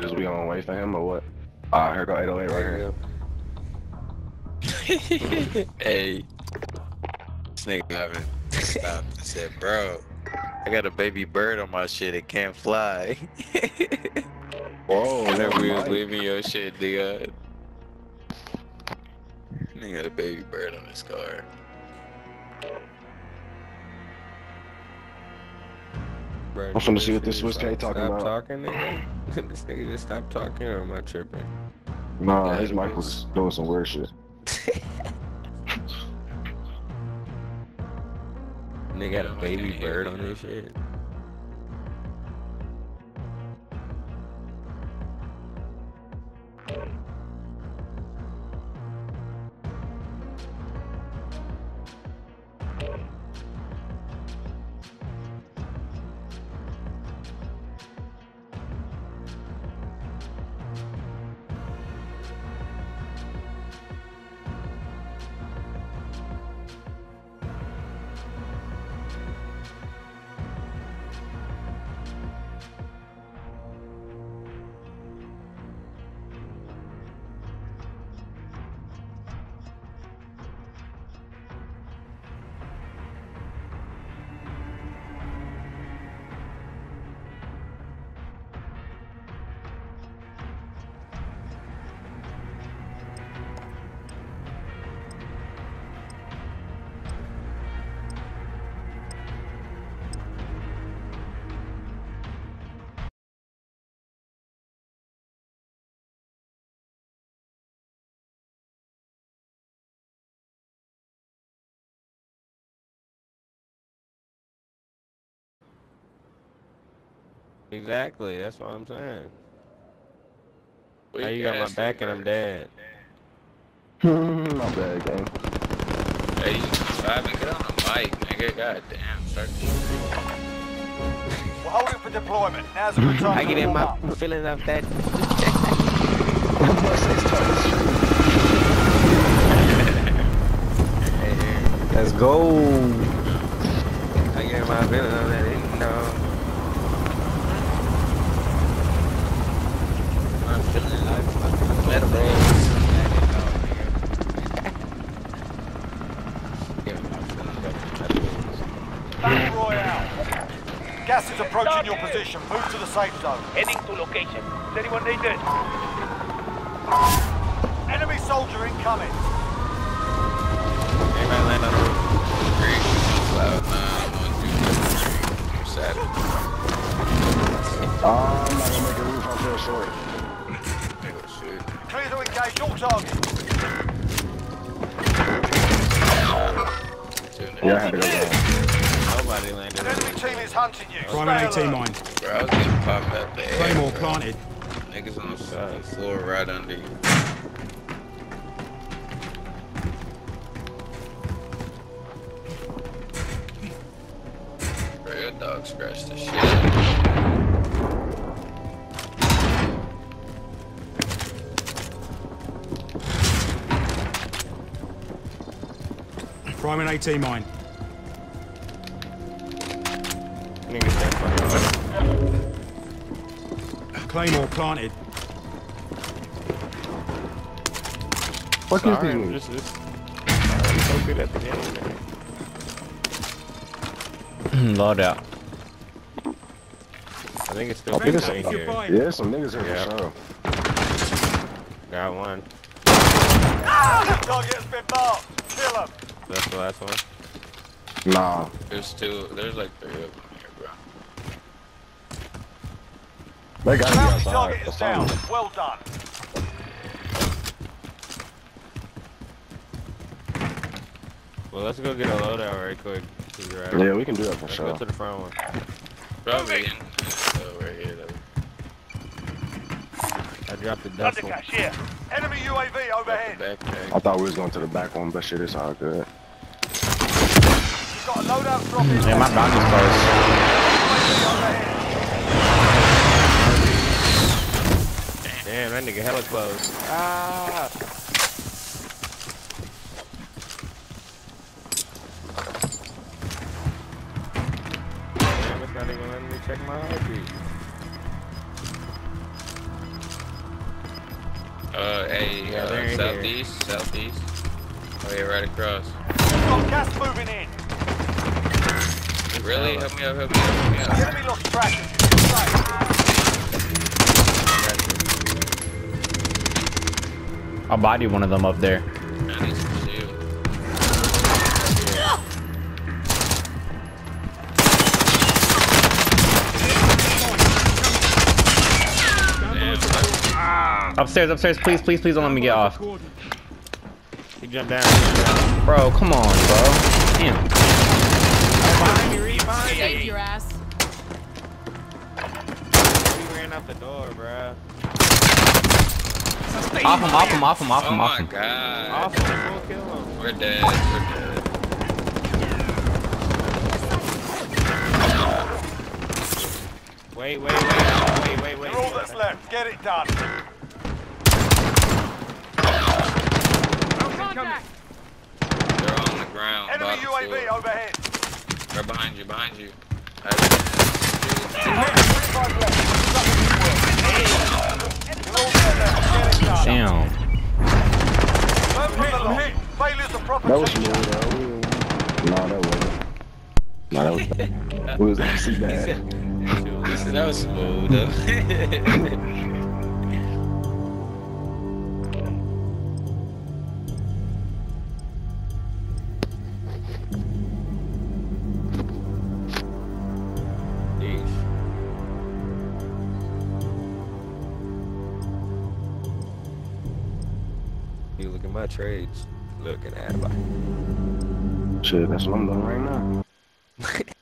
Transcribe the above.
Is we on way for him or what? Ah, here go 808 right here. hey. This nigga haven't stopped and said, bro, I got a baby bird on my shit. It can't fly. Whoa, Whenever we was leaving your shit, nigga. Nigga got a baby bird on his car. Bro, I'm finna see what this Swiss K talking stop about. talking, nigga. this nigga just stop talking, or am I tripping? Nah, his mic was doing some weird shit. Nigga got a baby bird on his shit. Exactly, that's what I'm saying. Now you got my back and I'm dead. My bad, gang. Hey, Ivan, get on the mic, nigga. God damn, start We're holding for deployment. Now's a good time I get in my up. feeling of that. Let's go. I get in my feeling of that. You know. I'm feeling like metal. Battle Royale. Gas is approaching your position. Move to the safe zone. Heading to location. Is anyone needed? Enemy soldier incoming. Anybody land on the roof? Three, cloud nine, one, two, three. I'm sad. Ah, I'm gonna make a roof, I feel short. Shit. Clear to engage all targets. Yeah, I had to go down. Nobody landed. An enemy team is hunting you. Prime Stay AT mine. Bro, I was getting popped out the air. Claymore bro. planted. Niggas on the fucking floor right under you. Bro, your dog scratched the shit. Prime and AT mine. Niggas that Claymore planted. Fuck is Sorry, I'm these? just, just I'm so good at the game, man. Loadout. I think it's still I think people here. Yeah, some niggas here Yeah. for sure. Got one. Target has been marked. Kill them. That's the last one. Nah. There's two, there's like three of them here, bro. They gotta be outside. target is down. Well done. Well, let's go get a loadout right quick. right. Yeah, we can do that for Let's sure. go to the front one. Probably dropped the duffel. Undercash here. Enemy UAV overhead. I thought we was going to the back one, but shit, it's all good. You've got a loadout drop in. Yeah, my bounty's close. Damn, that nigga hella close. Ah! Damn, it's not even letting me check my heartbeat. Uh, hey, Yeah, uh, they're here. southeast, southeast. Oh yeah, right across. Got gas moving in. Really? Help me out, help me out, help me The out. enemy lost track of you. Safe. I'll body one of them up there. Upstairs, upstairs, please, please, please don't let me get off. He jumped down. He jumped down. Bro, come on, bro. Damn. Behind you, behind you. Save your ass. He ran out the door, bruh. Off him, off him, off him, off Oh him, off oh my him. god. Awesome, we'll kill him. We're dead, we're dead. Wait, wait, wait, wait, wait, wait. You're all that's left. Get it done. Contact. They're on the ground. Enemy UAV floor. overhead. They're behind you, behind you. I- 25 left. You're all there now. Get it done. Damn. Learn from the loss. Failures to proper That was check- smooth, though. No, that wasn't. No, that was bad. It was actually bad. That was smooth though. You look at my trades. Looking at like. Shit, that's what I'm doing right now.